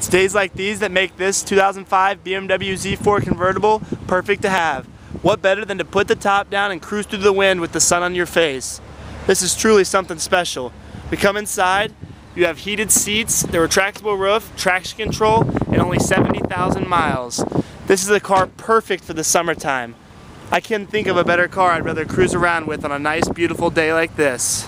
It's days like these that make this 2005 BMW Z4 convertible perfect to have. What better than to put the top down and cruise through the wind with the sun on your face? This is truly something special. We come inside, you have heated seats, the retractable roof, traction control, and only 70,000 miles. This is a car perfect for the summertime. I can't think of a better car I'd rather cruise around with on a nice beautiful day like this.